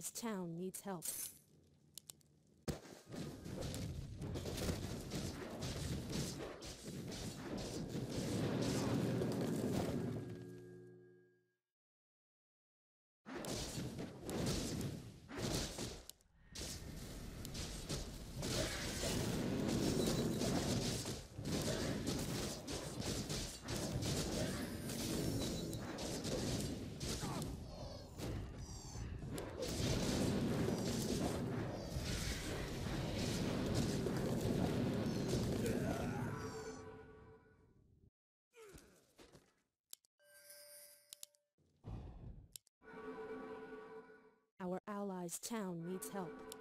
allies' town needs help. Allies' town needs help.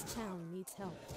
This town needs help.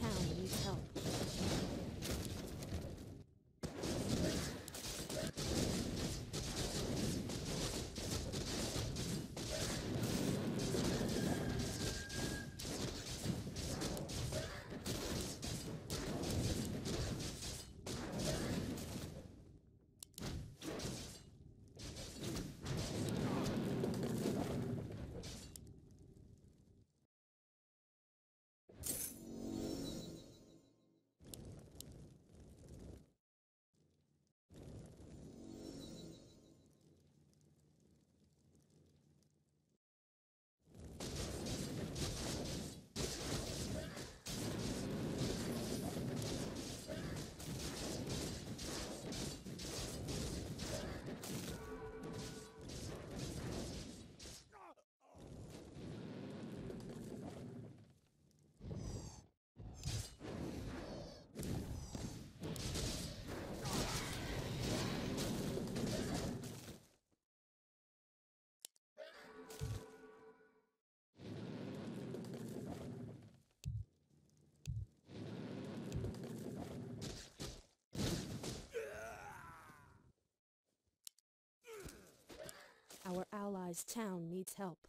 town. Our allies' town needs help.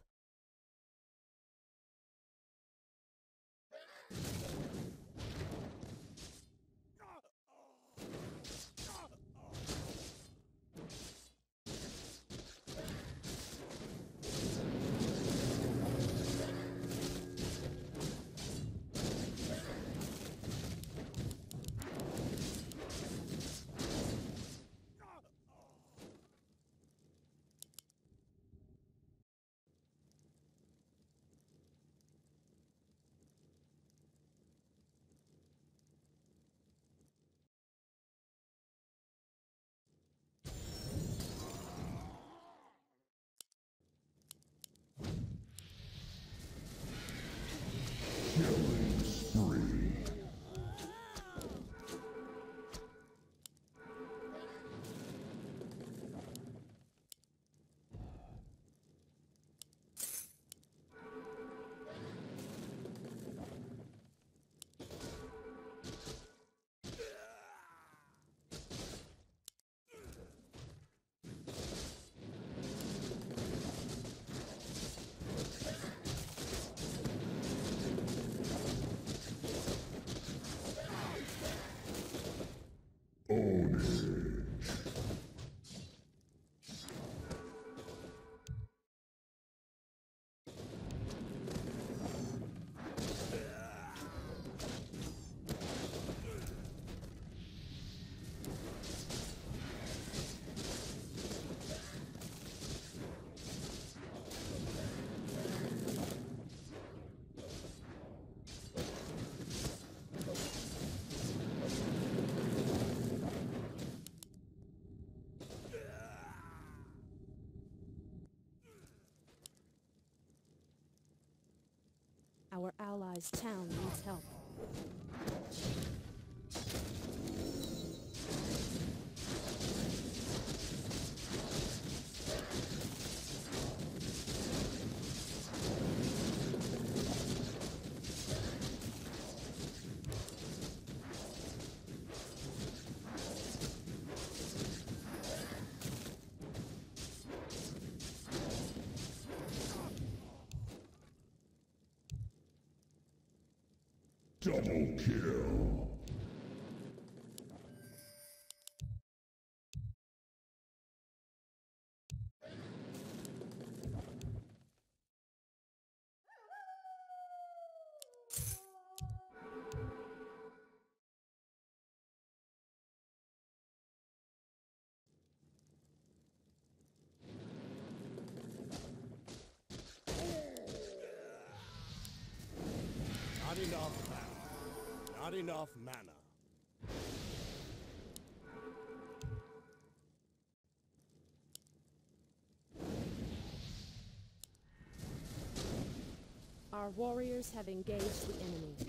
Allies' town needs help. Double kill. Enough mana. Our warriors have engaged the enemy.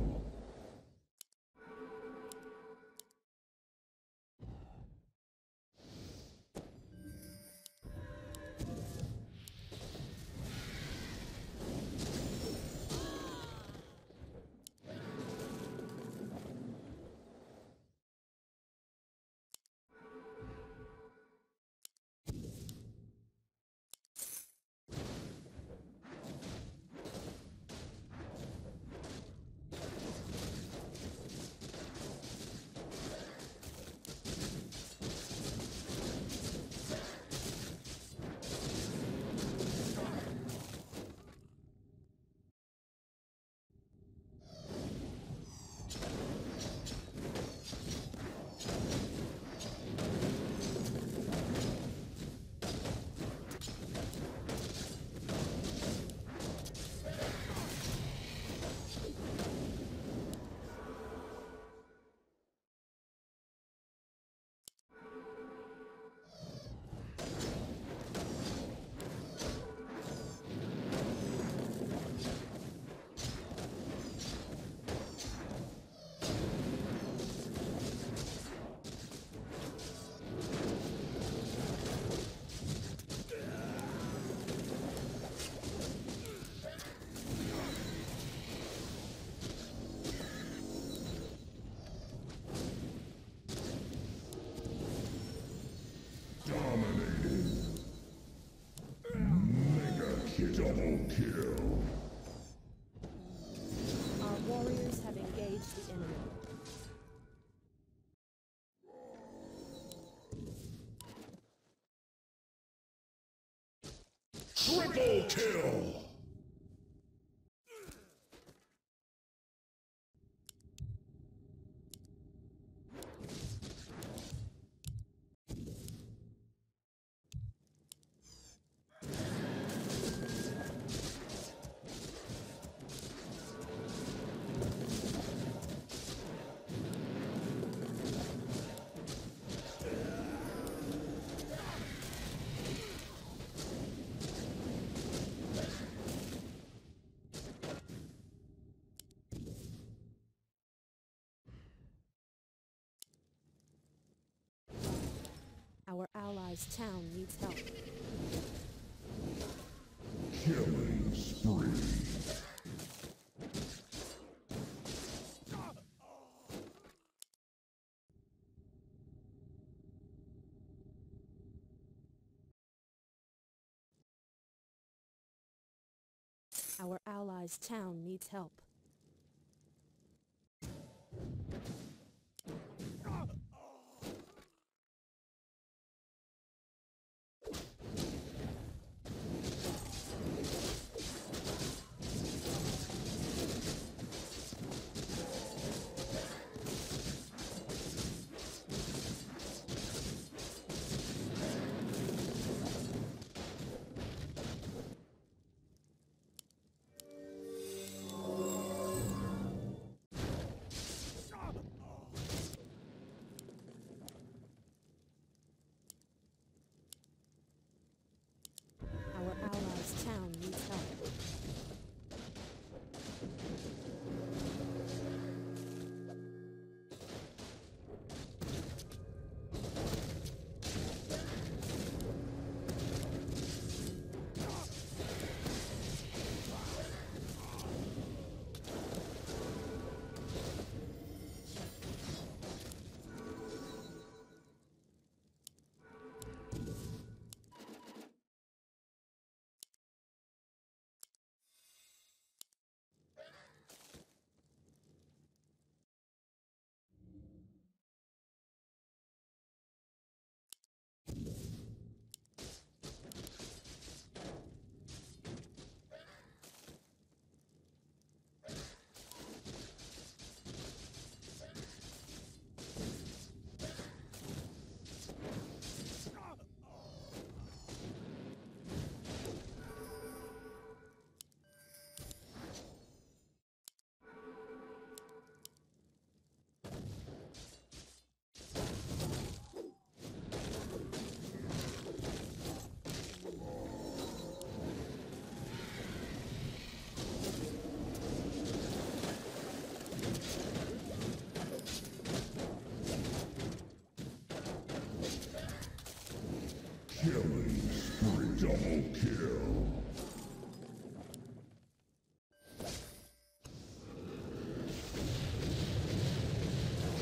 Kill. Our warriors have engaged the enemy. Triple kill. Allies' town needs help. Killing spree. Our allies' town needs help. Killing spree. Double kill.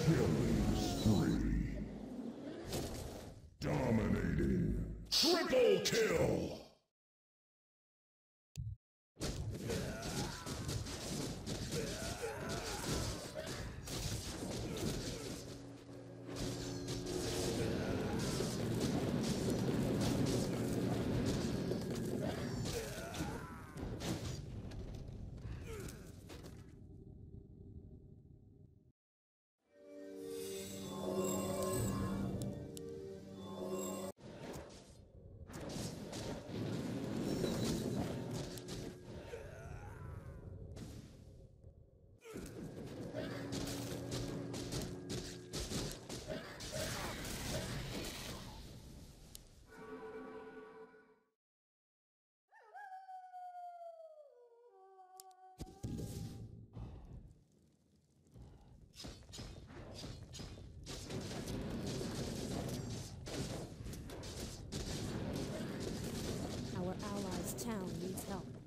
Killing spree. Dominating. Triple kill. No.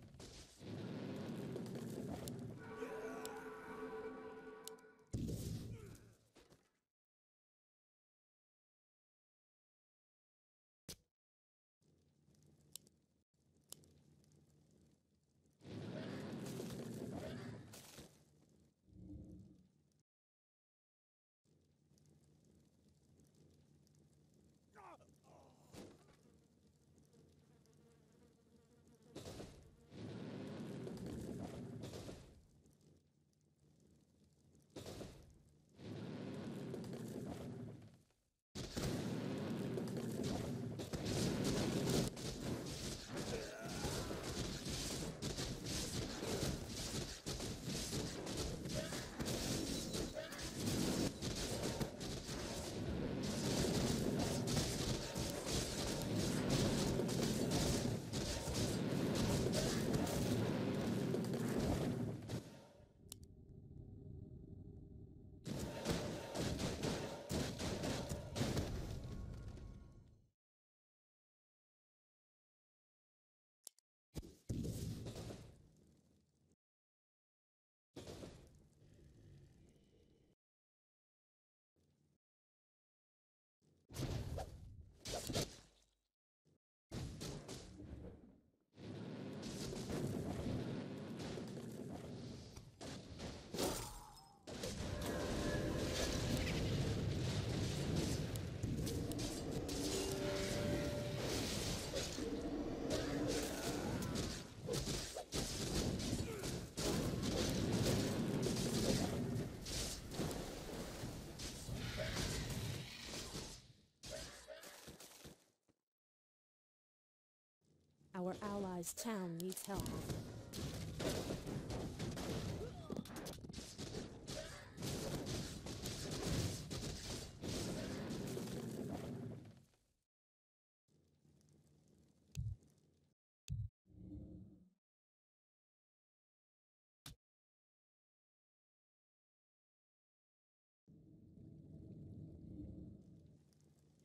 Our allies' town needs help.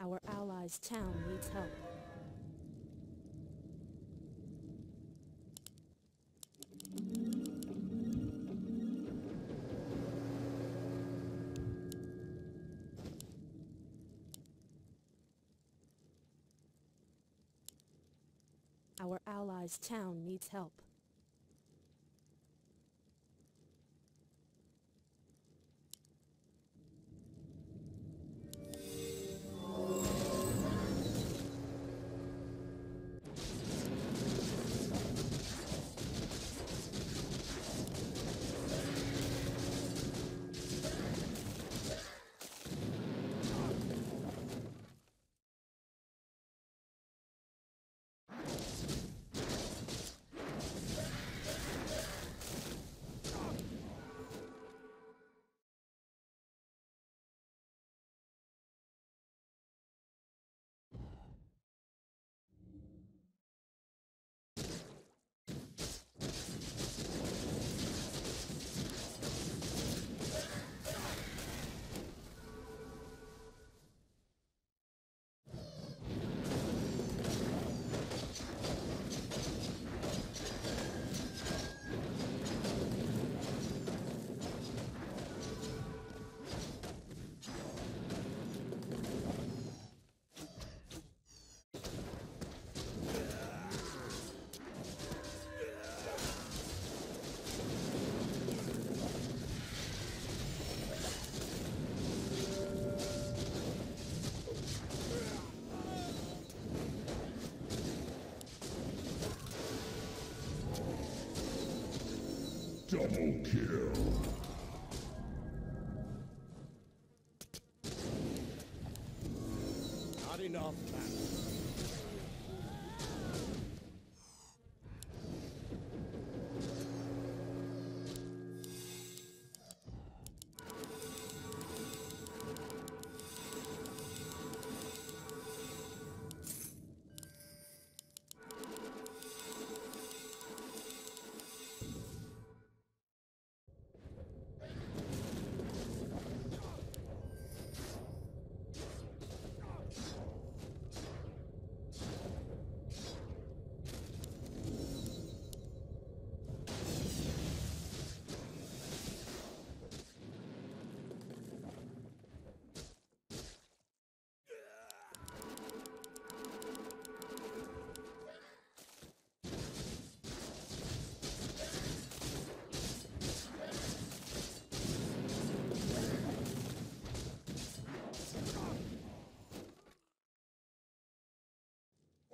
Our allies' town needs help. Town needs help. Double kill.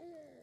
Ugh.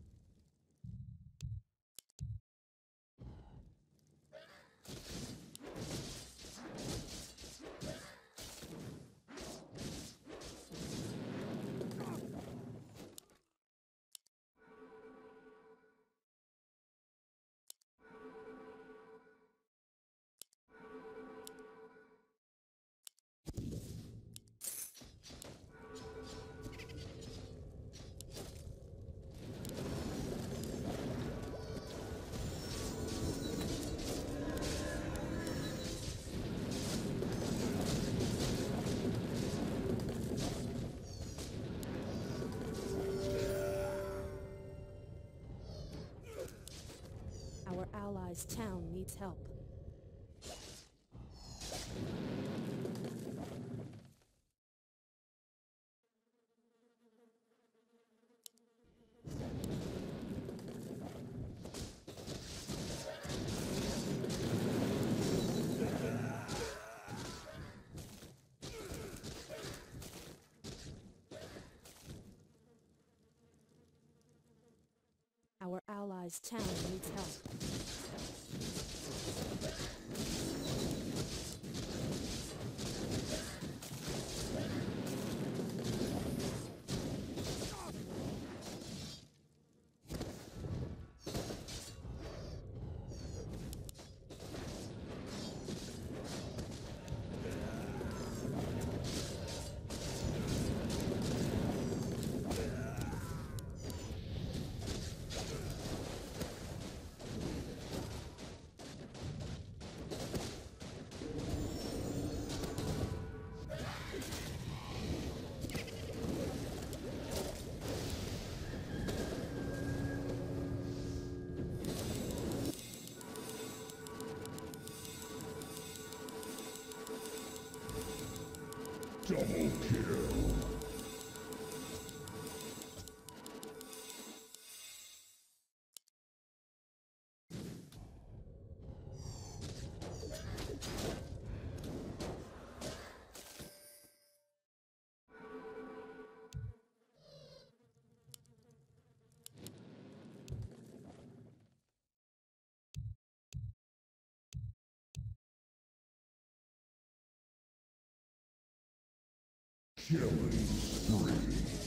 Allies' town needs help. Our allies' town needs help. Killing spree.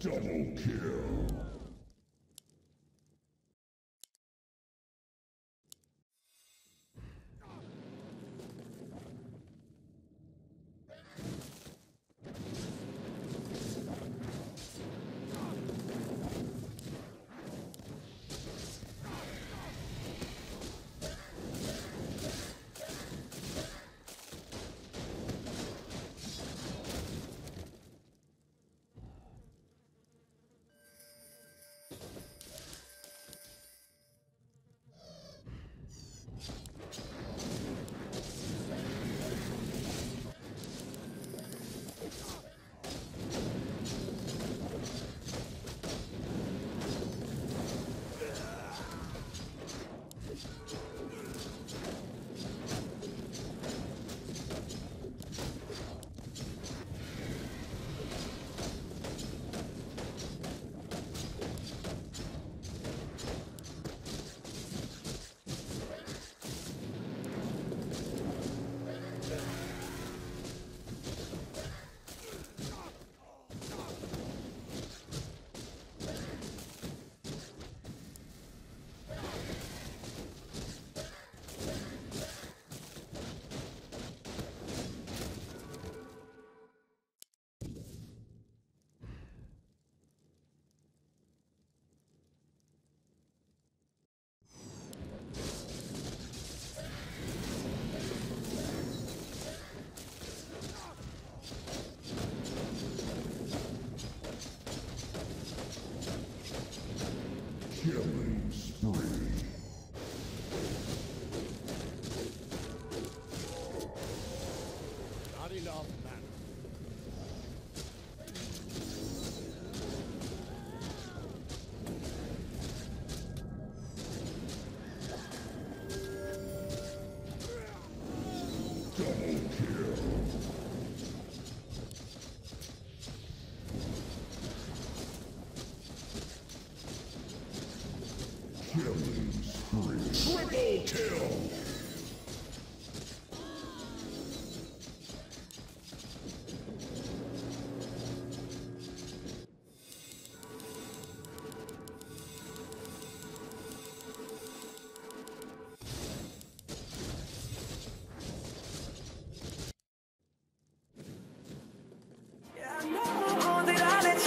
Double kill.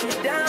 You down.